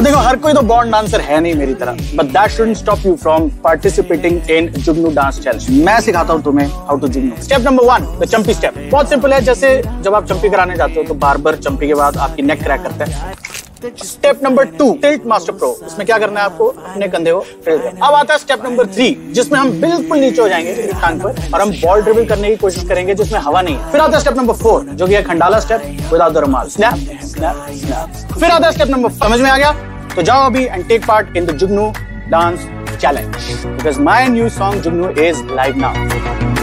देखो, हर कोई तो बॉन्ड डांसर है नहीं मेरी तरह but that shouldn't stop you from participating in Jugnu dance challenge मैं सिखाता हूँ तुम्हें how to Jugnu step number one the champi step बहुत सिंपल है, जैसे जब आप चंपी कराने जाते हो तो बार बार चंपी के बाद आपकी नेक क्रैक करता है। Step number two tilt master pro इसमें क्या करना है आपको? अपने कंधे को अब आता है स्टेप नंबर थ्री जिसमें हम बिल्कुल नीचे हो जाएँगे टांग पर, और हम बॉल ड्रिबल करने की कोशिश करेंगे, जिसमें हवा नहीं फिर आता है स्टेप नंबर फोर जो कि है Khandala step without the rumal snap snap snap फिर आता है स्टेप नंबर समझ में आ गया? So Jawabi and take part in the Jugnu Dance Challenge because my new song Jugnu is live now.